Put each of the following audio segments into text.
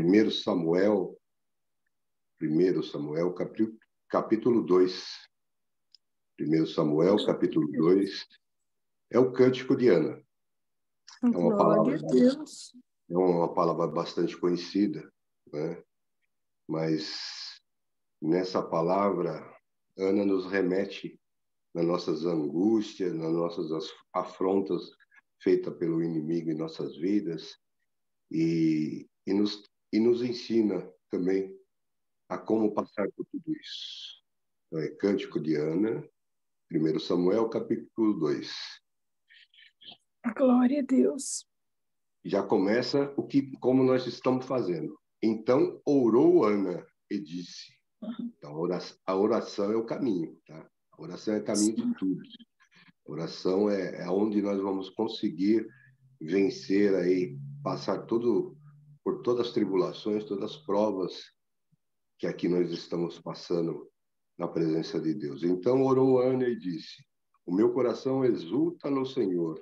1 Samuel, 1 Samuel, capítulo 2. 1 Samuel, capítulo 2, é o cântico de Ana. É uma palavra, é uma palavra bastante conhecida, né? mas nessa palavra, Ana nos remete nas nossas angústias, nas nossas afrontas feitas pelo inimigo em nossas vidas e, e, nos, e nos ensina também a como passar por tudo isso. Então, é Cântico de Ana, 1 Samuel, capítulo 2. Glória a Deus. Já começa o que, como nós estamos fazendo. Então orou Ana e disse. Então, a oração é o caminho, tá? A oração é caminho Sim. de tudo. A oração é, é onde nós vamos conseguir vencer aí, passar todo por todas as tribulações, todas as provas que aqui nós estamos passando na presença de Deus. Então orou Ana e disse: O meu coração exulta no Senhor,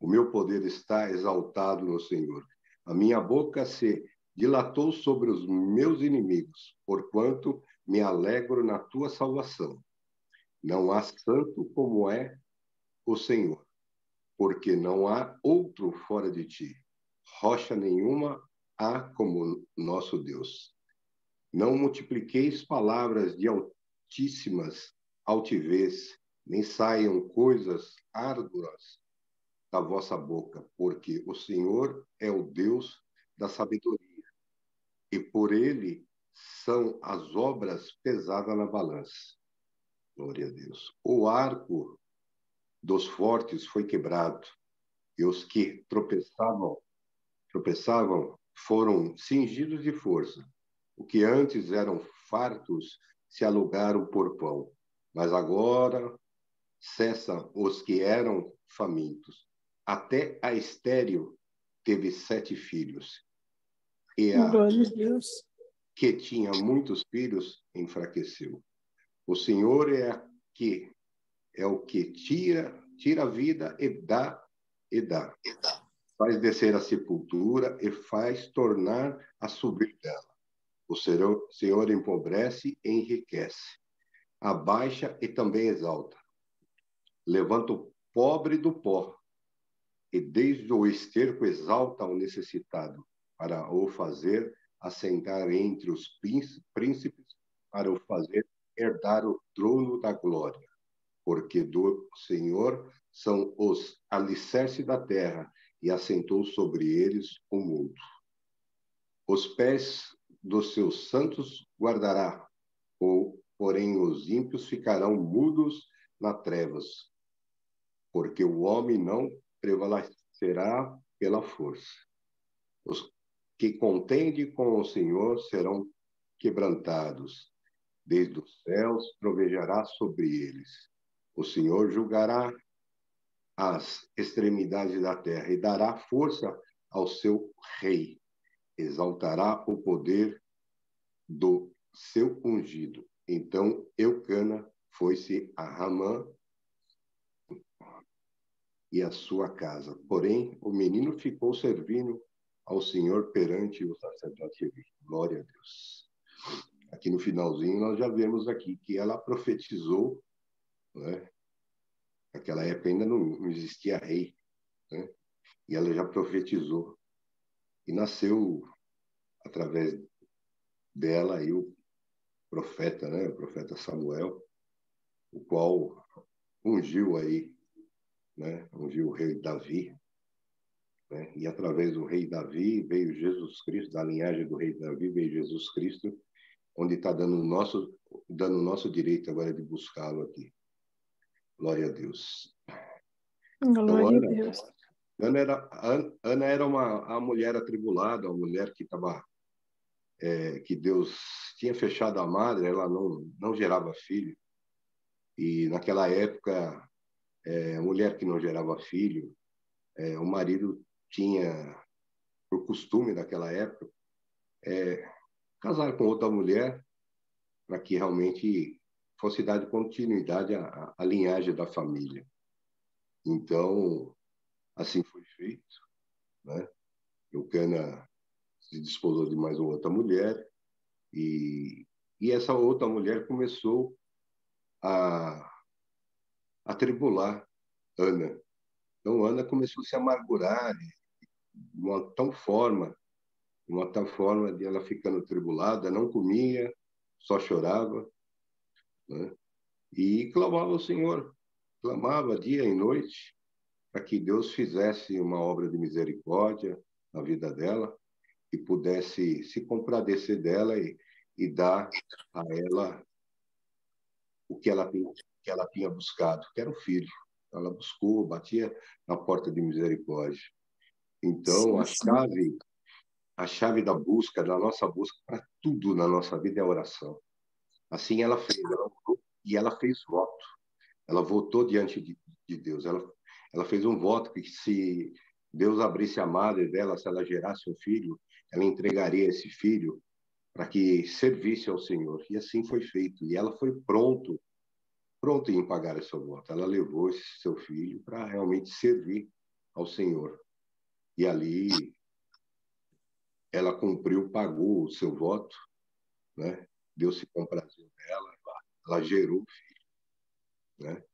o meu poder está exaltado no Senhor. A minha boca se dilatou sobre os meus inimigos, porquanto me alegro na tua salvação. Não há santo como é o Senhor, porque não há outro fora de ti. Rocha nenhuma há como nosso Deus. Não multipliqueis palavras de altíssimas altivez, nem saiam coisas árduas da vossa boca, porque o Senhor é o Deus da sabedoria, e por ele são as obras pesadas na balança. Glória a Deus. O arco dos fortes foi quebrado, e os que tropeçavam, tropeçavam foram cingidos de força. O que antes eram fartos se alugaram por pão, mas agora cessam os que eram famintos. Até a estéril teve sete filhos. E a que tinha muitos filhos enfraqueceu. O Senhor é que é o que tira tira a vida e dá e dá. Faz descer a sepultura e faz tornar a subir dela. O Senhor empobrece e enriquece, abaixa e também exalta. Levanta o pobre do pó, e desde o esterco exalta o necessitado, para o fazer assentar entre os príncipes, para o fazer herdar o trono da glória. Porque do Senhor são os alicerces da terra, e assentou sobre eles o mundo. Os pés dos seus santos guardará, ou, porém os ímpios ficarão mudos na trevas, porque o homem não prevalecerá pela força. Os que contendem com o Senhor serão quebrantados, desde os céus trovejará sobre eles. O Senhor julgará as extremidades da terra e dará força ao seu rei exaltará o poder do seu ungido. Então Eucana foi-se a Ramã e a sua casa. Porém, o menino ficou servindo ao Senhor perante o sacerdote Glória a Deus. Aqui no finalzinho nós já vemos aqui que ela profetizou, né? Naquela época ainda não, não existia rei, né? E ela já profetizou e nasceu através dela aí o profeta, né, o profeta Samuel, o qual ungiu aí, né, ungiu o rei Davi, né, e através do rei Davi veio Jesus Cristo, da linhagem do rei Davi veio Jesus Cristo, onde está dando o nosso dando nosso direito agora de buscá-lo aqui. Glória a Deus. Glória então, a Deus. Ana era, Ana era uma a mulher atribulada, uma mulher que estava é, que Deus tinha fechado a madre, ela não não gerava filho e naquela época é, a mulher que não gerava filho, é, o marido tinha por costume daquela época é, casar com outra mulher para que realmente fosse dar continuidade à, à linhagem da família. Então Assim foi feito. Né? Eucana se desposou de mais uma outra mulher e, e essa outra mulher começou a atribular Ana. Então Ana começou a se amargurar de uma tal forma, de uma tal forma de ela ficando atribulada, não comia, só chorava, né? e clamava ao Senhor, clamava dia e noite para que Deus fizesse uma obra de misericórdia na vida dela e pudesse se compadecer dela e, e dar a ela o que ela, que ela tinha buscado, que era o filho. Ela buscou, batia na porta de misericórdia. Então, sim, a chave a chave da busca, da nossa busca para tudo na nossa vida é a oração. Assim ela fez, ela, e ela fez voto. Ela votou diante de, de Deus. Ela, ela fez um voto que se Deus abrisse a madre dela, se ela gerasse um filho, ela entregaria esse filho para que servisse ao Senhor. E assim foi feito. E ela foi pronto, pronto em pagar esse voto. Ela levou esse seu filho para realmente servir ao Senhor. E ali ela cumpriu, pagou o seu voto, né? Deus se compraziu dela, ela gerou o filho, né?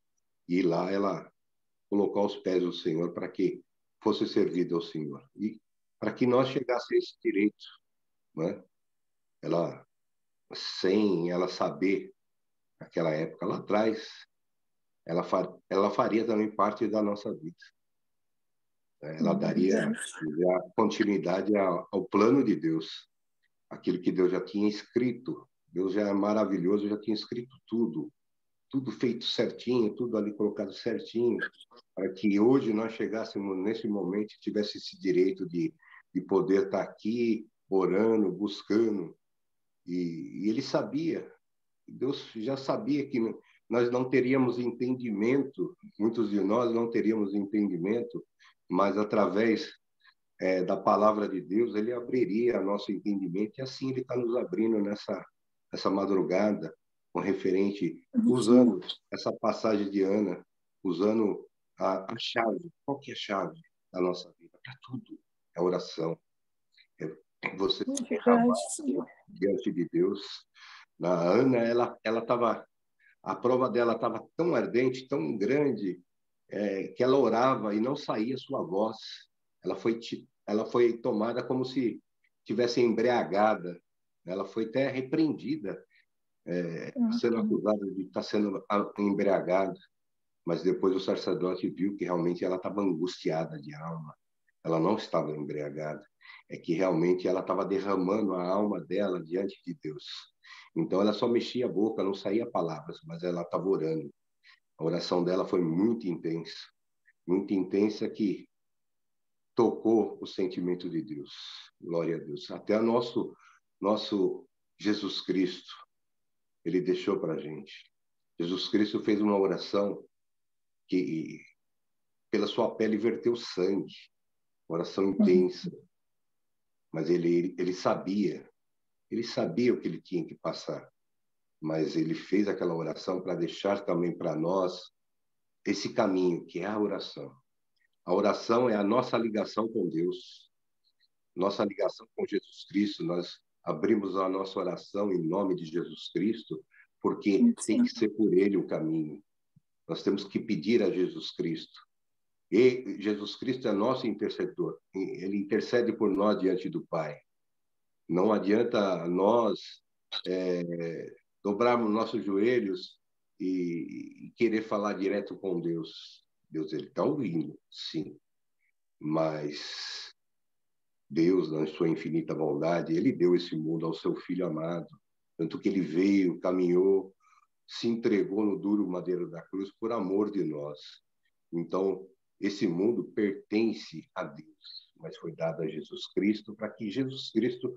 E lá ela colocou aos pés do Senhor para que fosse servido ao Senhor e para que nós chegássemos a esse direito, né? Ela sem ela saber naquela época lá atrás, ela ela faria também parte da nossa vida. Né? Ela daria a continuidade ao plano de Deus, aquilo que Deus já tinha escrito. Deus já é maravilhoso, já tinha escrito tudo, tudo feito certinho, tudo ali colocado certinho, para que hoje nós chegássemos nesse momento e tivesse esse direito de, de poder estar aqui orando, buscando. E, e ele sabia, Deus já sabia que nós não teríamos entendimento, muitos de nós não teríamos entendimento mas através é, da palavra de Deus, ele abriria nosso entendimento, e assim ele está nos abrindo nessa, nessa madrugada, com referente, usando essa passagem de Ana, usando a, a chave. Qual que é a chave da nossa vida? Para tudo. É oração. É você se diante de Deus. Na Ana, ela ela estava a prova dela estava tão ardente, tão grande, é, que ela orava e não saía sua voz. Ela foi, ela foi tomada como se tivesse embriagada. Ela foi até repreendida, é, uhum. sendo acusada de estar sendo embriagada. Mas depois o sacerdote viu que realmente ela estava angustiada de alma. Ela não estava embriagada. É que realmente ela estava derramando a alma dela diante de Deus. Então ela só mexia a boca, não saía palavras, mas ela estava orando. A oração dela foi muito intensa, muito intensa que tocou o sentimento de Deus. Glória a Deus. Até o nosso nosso Jesus Cristo, ele deixou para a gente. Jesus Cristo fez uma oração que pela sua pele verteu sangue, oração intensa. Mas ele ele sabia, ele sabia o que ele tinha que passar mas ele fez aquela oração para deixar também para nós esse caminho que é a oração. A oração é a nossa ligação com Deus, nossa ligação com Jesus Cristo. Nós abrimos a nossa oração em nome de Jesus Cristo, porque Sim. tem que ser por Ele o caminho. Nós temos que pedir a Jesus Cristo. E Jesus Cristo é nosso intercessor. Ele intercede por nós diante do Pai. Não adianta nós é, dobrarmos nossos joelhos e, e querer falar direto com Deus. Deus ele está ouvindo, sim, mas Deus, na sua infinita bondade, ele deu esse mundo ao seu filho amado, tanto que ele veio, caminhou, se entregou no duro madeiro da cruz por amor de nós. Então, esse mundo pertence a Deus, mas foi dado a Jesus Cristo para que Jesus Cristo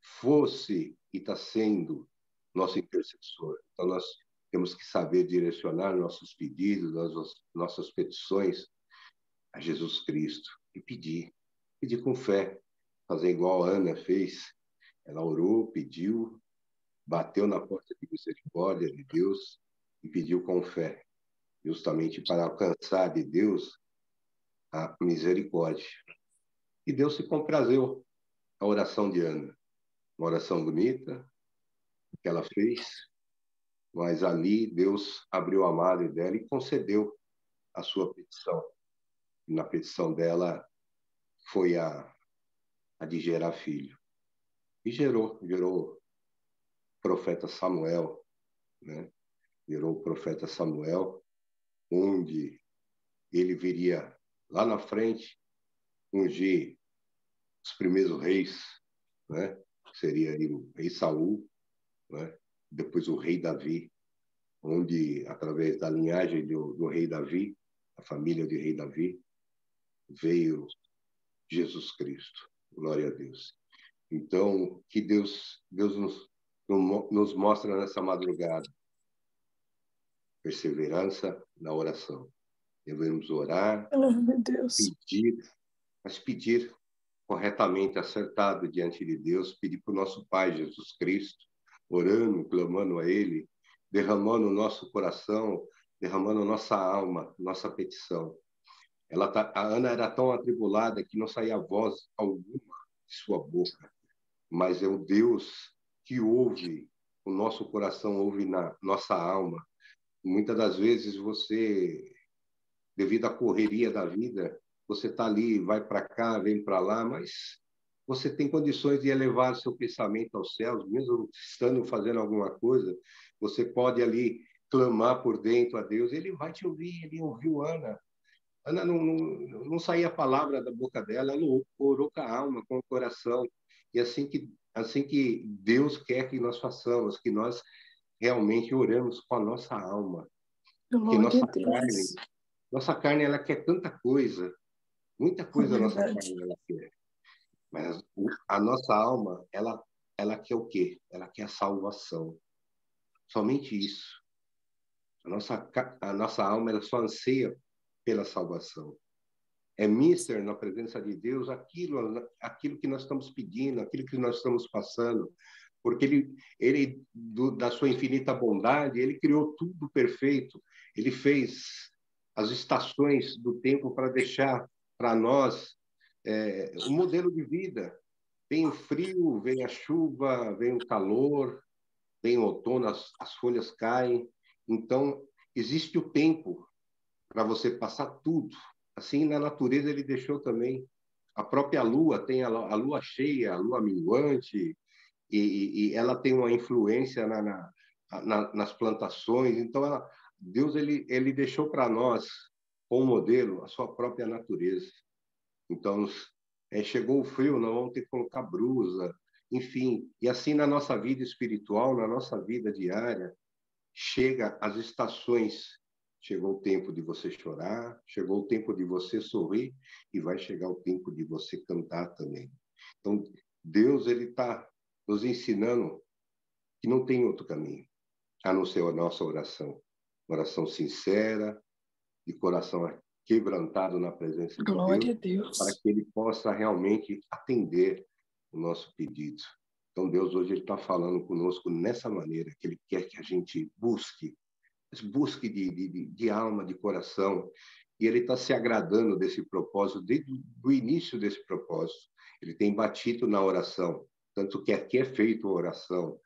fosse e está sendo nosso intercessor. Então, nós temos que saber direcionar nossos pedidos, nossas, nossas petições a Jesus Cristo e pedir. Pedir com fé, fazer igual a Ana fez. Ela orou, pediu, bateu na porta de misericórdia de Deus e pediu com fé, justamente para alcançar de Deus a misericórdia. E Deus se comprazeu. a oração de Ana. Uma oração bonita que ela fez, mas ali Deus abriu a madre dela e concedeu a sua petição. E na petição dela foi a, a de gerar filho. E gerou, gerou o profeta Samuel, né? Gerou o profeta Samuel, onde ele viria lá na frente ungir os primeiros reis, né? Seria aí o rei Saul, né? Depois o rei Davi, onde através da linhagem do, do rei Davi, a família de rei Davi, veio Jesus Cristo. Glória a Deus. Então, que Deus Deus nos nos mostra nessa madrugada perseverança na oração. Devemos orar, pedir, mas pedir corretamente, acertado diante de Deus, pedir para o nosso Pai Jesus Cristo, orando, clamando a Ele, derramando o nosso coração, derramando nossa alma, nossa petição. Ela tá, a Ana era tão atribulada que não saía voz alguma de sua boca, mas é o Deus que ouve o nosso coração, ouve na nossa alma. Muitas das vezes você, devido à correria da vida, você está ali, vai para cá, vem para lá, mas você tem condições de elevar seu pensamento aos céus, mesmo estando fazendo alguma coisa, você pode ali clamar por dentro a Deus, ele vai te ouvir, ele ouviu Ana. Ana não, não, não saía a palavra da boca dela, ela orou com a alma, com o coração. E assim que, assim que Deus quer que nós façamos, que nós realmente oramos com a nossa alma. que nossa carne, nossa carne ela quer tanta coisa, Muita coisa a nossa carne ela quer. Mas a nossa alma, ela, ela quer o quê? Ela quer a salvação. Somente isso. A nossa, a nossa alma ela só anseia pela salvação. É mister na presença de Deus aquilo, aquilo que nós estamos pedindo, aquilo que nós estamos passando, porque ele, ele do, da sua infinita bondade, ele criou tudo perfeito. Ele fez as estações do tempo para deixar para nós é, um modelo de vida. Vem o frio, vem a chuva, vem o calor, vem o outono, as, as folhas caem. Então, existe o tempo para você passar tudo. Assim, na natureza, ele deixou também. A própria lua tem a, a lua cheia, a lua minguante, e, e, ela tem uma influência na, na, na, nas plantações. Então, ela, Deus ele, ele deixou para nós como modelo a sua própria natureza. Então, é, chegou o frio, nós vamos ter que colocar brusa, enfim. E assim na nossa vida espiritual, na nossa vida diária, chega as estações. Chegou o tempo de você chorar, chegou o tempo de você sorrir e vai chegar o tempo de você cantar também. Então, Deus ele está nos ensinando que não tem outro caminho a não ser a nossa oração, oração sincera, de coração quebrantado na presença Glória de Deus, Deus, para que Ele possa realmente atender o nosso pedido. Então, Deus hoje está falando conosco nessa maneira, que Ele quer que a gente busque, busque de, de, de alma, de coração, e Ele está se agradando desse propósito, desde o início desse propósito. Ele tem batido na oração, tanto que aqui é feito a oração.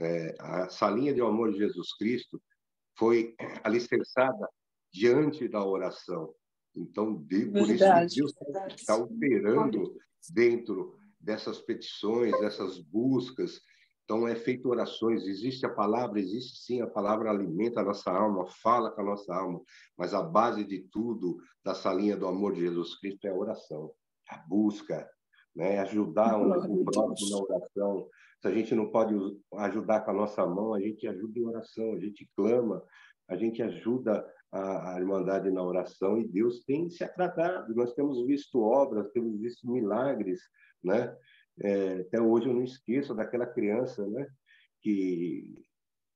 É, a salinha de amor de Jesus Cristo foi alicerçada diante da oração. Então, de, por verdade, isso Deus está operando dentro dessas petições, dessas buscas. Então, é feito orações, existe a palavra, existe sim, a palavra alimenta a nossa alma, fala com a nossa alma, mas a base de tudo, dessa linha do amor de Jesus Cristo, é a oração, a busca, né? ajudar o próximo na oração. Se a gente não pode ajudar com a nossa mão, a gente ajuda em oração, a gente clama, a gente ajuda a, a Irmandade na oração e Deus tem se agradado. Nós temos visto obras, temos visto milagres, né? É, até hoje eu não esqueço daquela criança, né? Que,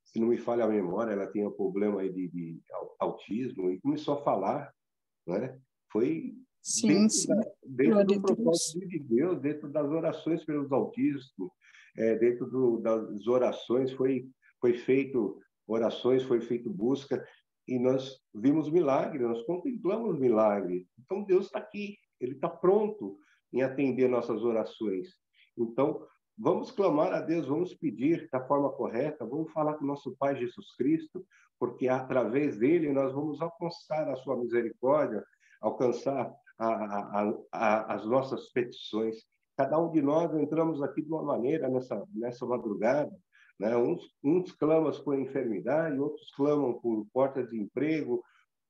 se não me falha a memória, ela tinha um problema aí de, de autismo e começou a falar, né? Foi sim, dentro, sim. Da, dentro do propósito de Deus, dentro das orações pelos autistas, é, dentro do, das orações foi foi feito orações, foi feito busca e nós vimos milagre, nós contemplamos milagre. Então Deus está aqui, Ele está pronto em atender nossas orações. Então, vamos clamar a Deus, vamos pedir da forma correta, vamos falar com nosso Pai Jesus Cristo, porque através dele nós vamos alcançar a sua misericórdia, alcançar a, a, a, as nossas petições. Cada um de nós entramos aqui de uma maneira nessa, nessa madrugada. Né? Uns, uns clamam por enfermidade, outros clamam por porta de emprego,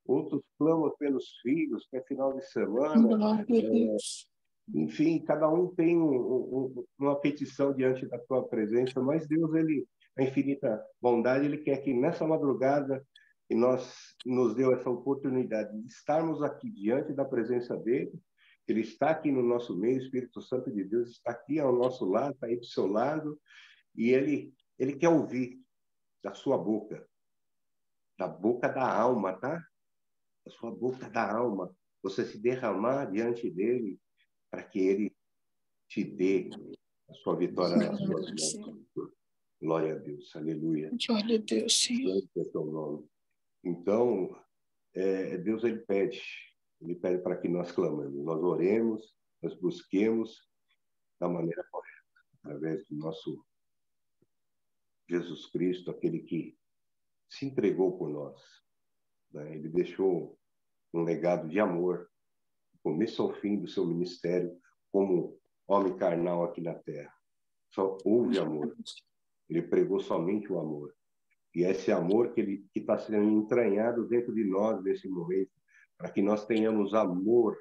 outros clamam pelos filhos, que é final de semana. É, enfim, cada um tem um, um, uma petição diante da tua presença, mas Deus, ele, a infinita bondade, ele quer que nessa madrugada e nós nos deu essa oportunidade de estarmos aqui diante da presença dele ele está aqui no nosso meio, o Espírito Santo de Deus está aqui ao nosso lado, está aí do seu lado, e ele, ele quer ouvir da sua boca, da boca da alma, tá? Da sua boca da alma, você se derramar diante dele para que ele te dê a sua vitória nas suas mãos. Glória a Deus, aleluia. Glória a Deus, sim. Então, é, Deus ele pede ele pede para que nós clamemos, nós oremos, nós busquemos da maneira correta, através do nosso Jesus Cristo, aquele que se entregou por nós. Né? Ele deixou um legado de amor, começo ao fim do seu ministério, como homem carnal aqui na terra. Só houve amor. Ele pregou somente o amor. E esse amor que ele está sendo entranhado dentro de nós nesse momento, para que nós tenhamos amor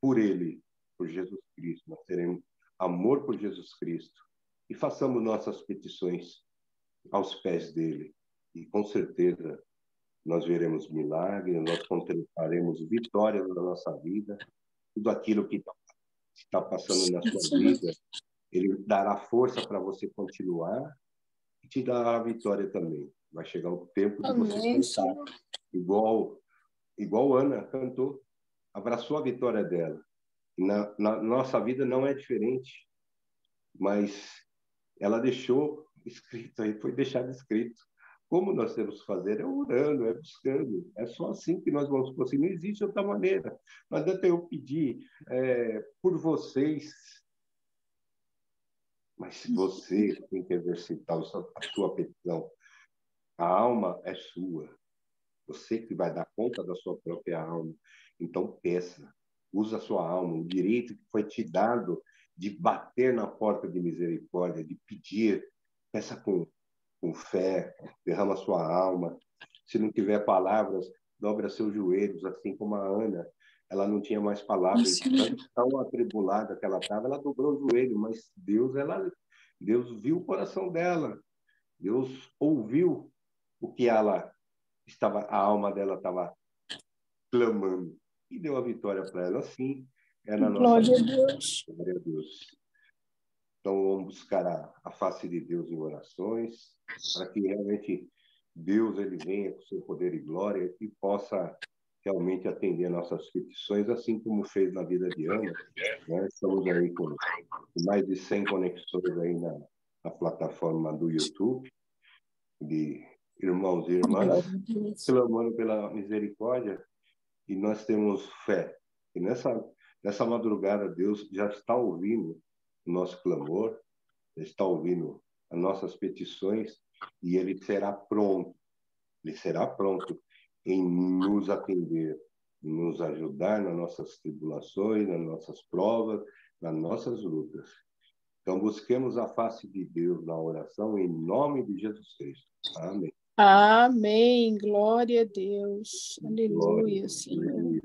por Ele, por Jesus Cristo. Nós teremos amor por Jesus Cristo e façamos nossas petições aos pés dele. E com certeza nós veremos milagres, nós contemplaremos vitórias na nossa vida, tudo aquilo que está passando na sua vida, ele dará força para você continuar e te dará a vitória também. Vai chegar o tempo de você cantar igual igual Ana cantou, abraçou a vitória dela. Na, na nossa vida não é diferente, mas ela deixou escrito aí, foi deixado escrito. Como nós temos que fazer? É orando, é buscando. É só assim que nós vamos conseguir. Não existe outra maneira. Não adianta eu pedir é, por vocês, mas você tem que exercitar a sua petição. A alma é sua. Você que vai dar conta da sua própria alma. Então, peça. Usa a sua alma, o direito que foi te dado de bater na porta de misericórdia, de pedir. Peça com, com fé, derrama sua alma. Se não tiver palavras, dobra seus joelhos, assim como a Ana. Ela não tinha mais palavras, tão atribulada que ela estava, ela dobrou o joelho, mas Deus, ela, Deus viu o coração dela. Deus ouviu o que ela estava a alma dela estava clamando e deu a vitória para ela assim é na Glória nossa a Deus. Glória a Deus. Então vamos buscar a, a face de Deus em orações para que realmente Deus ele venha com seu poder e glória e possa realmente atender nossas petições, assim como fez na vida de Ana. Né? Estamos aí com mais de 100 conexões aí na, na plataforma do YouTube de irmãos e irmãs, clamando pela misericórdia, e nós temos fé. E nessa, nessa madrugada, Deus já está ouvindo o nosso clamor, está ouvindo as nossas petições, e Ele será pronto, Ele será pronto em nos atender, em nos ajudar nas nossas tribulações, nas nossas provas, nas nossas lutas. Então, busquemos a face de Deus na oração, em nome de Jesus Cristo. Amém. Amém. Glória a Deus. Aleluia, Senhor.